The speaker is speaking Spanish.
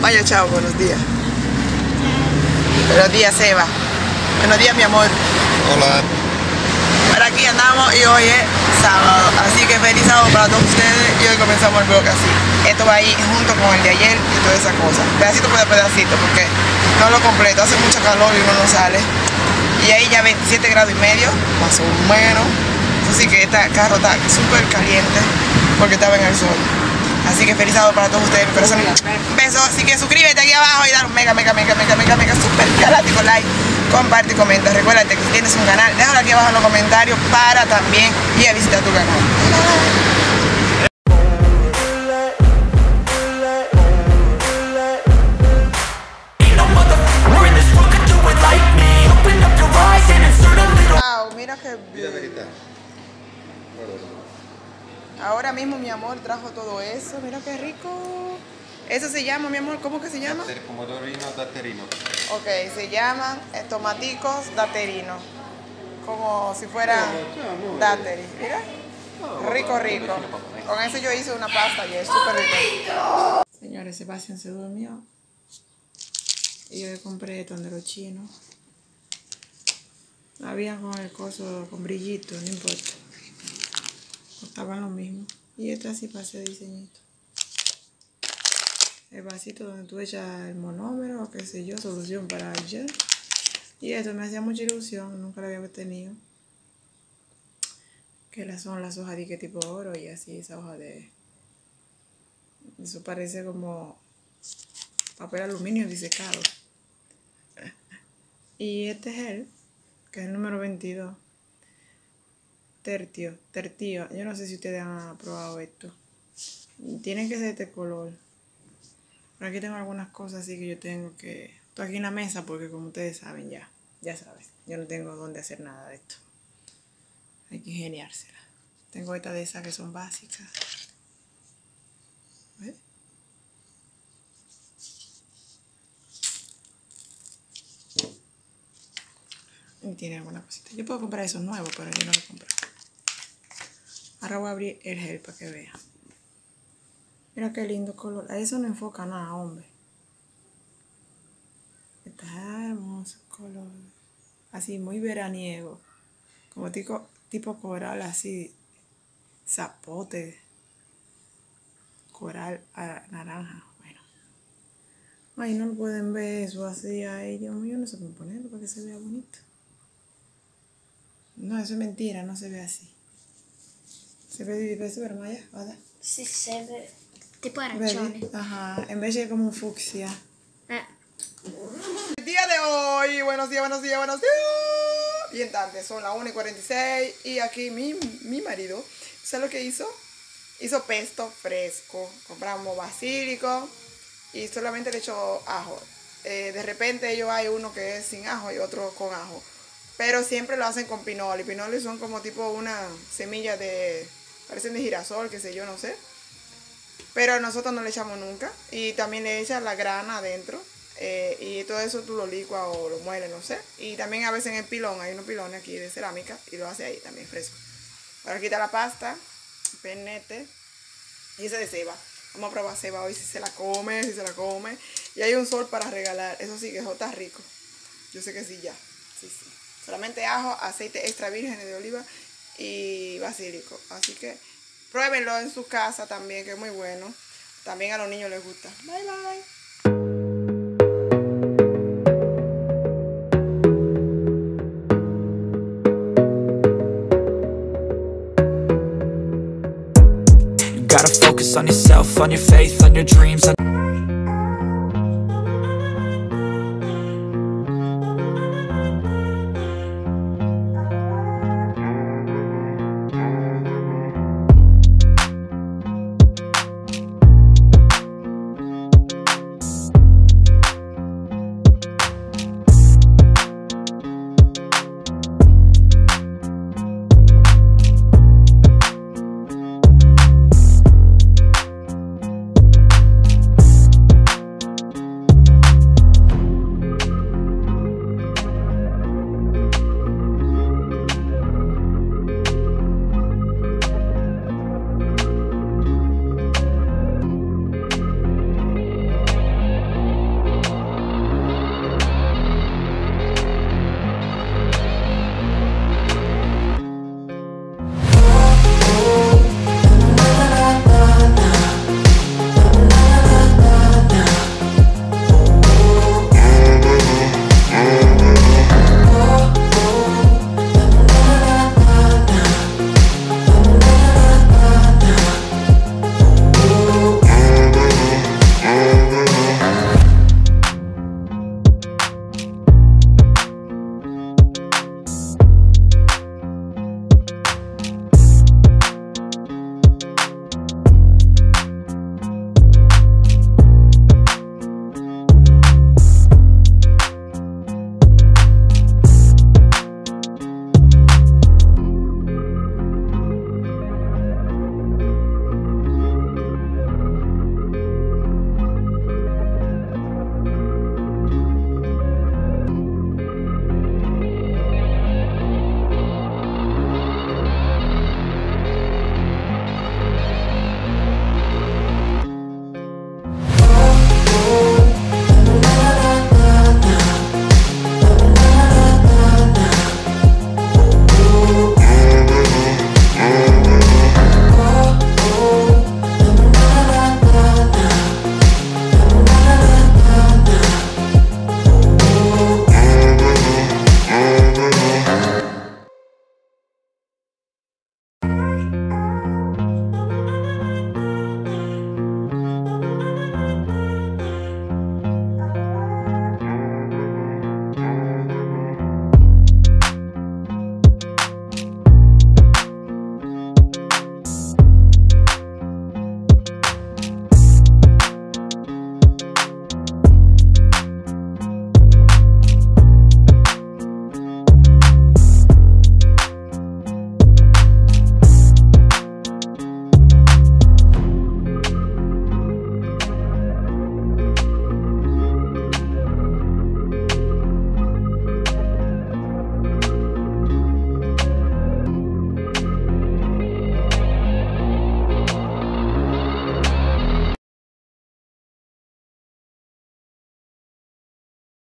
Vaya, chao, buenos días. Buenos días, Seba. Buenos días, mi amor. Hola. Por aquí andamos y hoy es sábado. Así que feliz sábado para todos ustedes y hoy comenzamos el blog así. Esto va ahí junto con el de ayer y toda esa cosa. Pedacito por pedacito porque no lo completo. Hace mucho calor y uno no sale. Y ahí ya 27 grados y medio, más o menos. Así que este carro está súper caliente porque estaba en el sol. Así que feliz sábado para todos ustedes, mi corazón. Un beso, así que suscríbete aquí abajo y dale un mega, mega, mega, mega, mega, mega, super galáctico like. Comparte y comenta. Recuerda que tienes un canal, déjalo aquí abajo en los comentarios para también ir a visitar tu canal. Ahora mismo mi amor trajo todo eso. Mira qué rico. Eso se llama, mi amor, ¿cómo que se llama? Pomodorino daterino. Ok, se llaman eh, tomaticos daterinos. Como si fueran dateri. Mira. Rico, rico. Con eso yo hice una pasta y es súper rico. Señores, Sebastián se durmió. Y yo le compré esto de los chinos. Había con el coso, con brillito, no importa. Costaban lo mismo. Y así para ese diseñito. El vasito donde tú echas el monómero, o qué sé yo, solución para el gel. Y esto me hacía mucha ilusión, nunca lo había tenido. Que son las hojas de que tipo oro y así, esa hoja de... Eso parece como papel aluminio disecado. Y este gel, que es el número 22. Tertio, tertio. Yo no sé si ustedes han probado esto. Tiene que ser de este color. Por aquí tengo algunas cosas así que yo tengo que... Estoy aquí en la mesa porque como ustedes saben ya, ya saben, yo no tengo dónde hacer nada de esto. Hay que ingeniársela. Tengo estas de esas que son básicas. ¿Ves? Y tiene alguna cosita. Yo puedo comprar esos nuevos, pero yo no los compro. Ahora voy a abrir el gel para que vean. Mira qué lindo color. A eso no enfoca nada, hombre. Está hermoso el color. Así, muy veraniego. Como tipo, tipo coral, así. Zapote. Coral a naranja. Bueno. Ay, no lo pueden ver eso así. Ay, Dios mío, no sé cómo ponerlo para que se vea bonito. No, eso es mentira, no se ve así. Se ve, ve súper maya, ¿verdad? Sí, se ve tipo Baby. arachones. Ajá, en vez de como un fucsia. Ah, El día de hoy, buenos días, buenos días, buenos días. Bien tarde, son las 1 y 46 y aquí mi, mi marido, ¿sabes lo que hizo? Hizo pesto fresco. Compramos basílico y solamente le echó ajo. Eh, de repente ellos hay uno que es sin ajo y otro con ajo. Pero siempre lo hacen con pinoli. Pinoli son como tipo una semilla de, parecen de girasol, qué sé yo, no sé. Pero nosotros no le echamos nunca. Y también le echas la grana adentro. eh, y todo eso tú lo licuas o lo mueles, no sé. Y también a veces en el pilón, hay unos pilones aquí de cerámica y lo hace ahí también fresco. Ahora quita la pasta, penete y ese de ceba. Vamos a probar ceba hoy si se la come, si se la come. Y hay un sol para regalar. Eso sí que eso está rico. Yo sé que sí ya. Sí, sí. Solamente ajo, aceite extra virgen de oliva y basílico. Así que pruébenlo en su casa también, que es muy bueno. También a los niños les gusta. Bye bye.